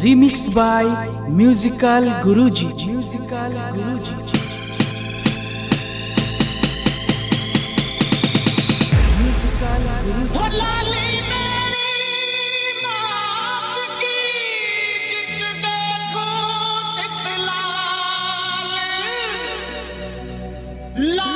Remix by musical Guruji musical Guruji Love!